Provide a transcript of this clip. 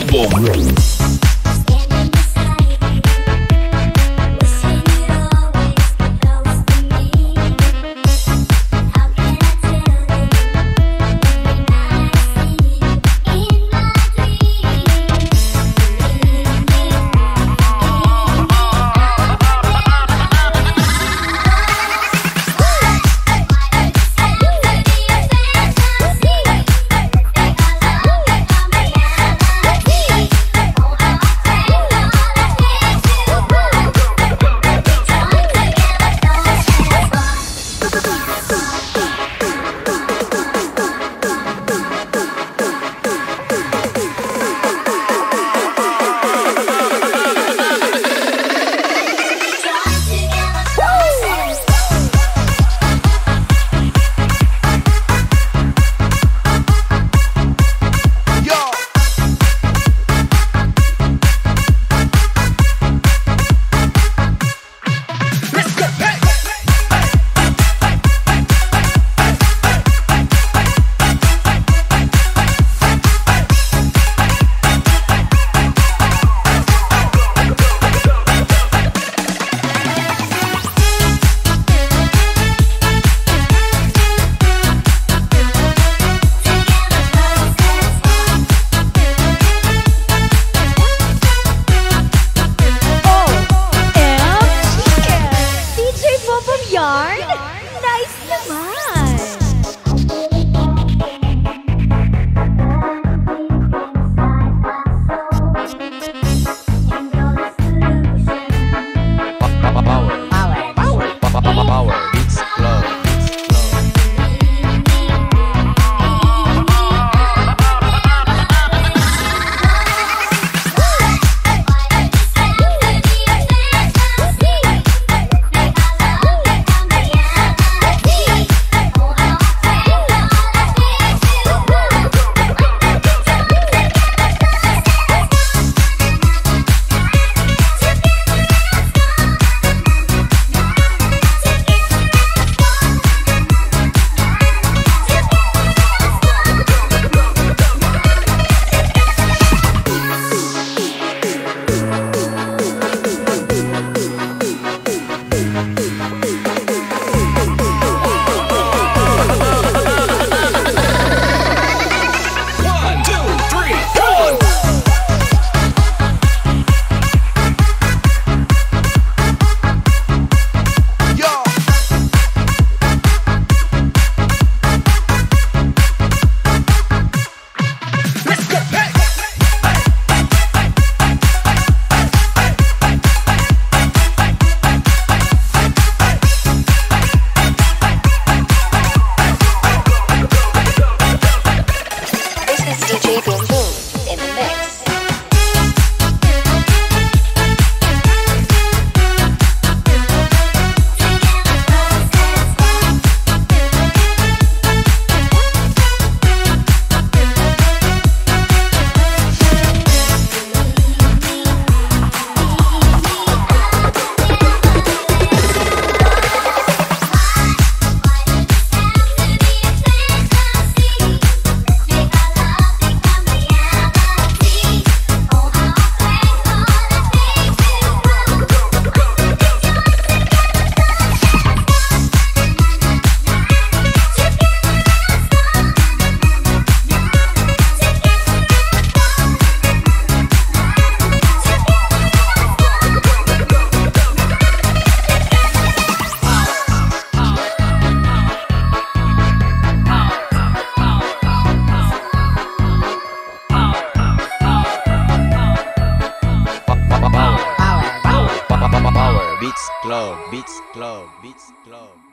Bombom. of yarn? yarn? Nice naman! Beats Club, Beats Club, Beats Club.